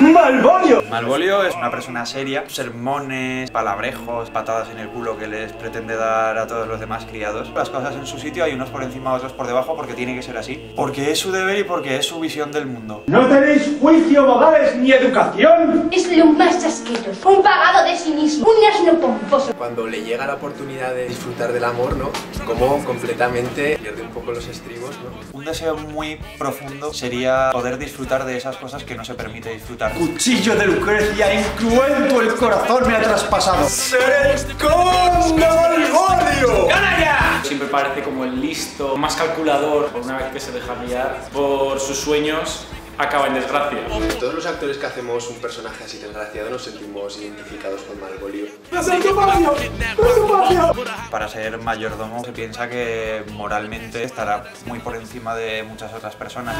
¡Malvolio! Malvolio es una persona seria, sermones, palabrejos, patadas en el culo que les pretende dar a todos los demás criados. Las cosas en su sitio hay unos por encima, otros por debajo, porque tiene que ser así. Porque es su deber y porque es su visión del mundo. ¿No tenéis juicio, modales ni educación? Es lo más asqueroso. Un pagado de sí mismo. Un asno pomposo. Cuando le llega la oportunidad de disfrutar del amor, ¿no? Como completamente pierde un poco los estribos, ¿no? Un deseo muy profundo sería poder disfrutar de esas cosas que no se permite disfrutar. Cuchillo de Lucrecia, incruento el corazón me ha traspasado. ¡Seré con Malvolio! Siempre parece como el listo, más calculador, una vez que se deja guiar por sus sueños, acaba en desgracia. Todos los actores que hacemos un personaje así desgraciado nos sentimos identificados con Malvolio. Para ser mayordomo se piensa que moralmente estará muy por encima de muchas otras personas.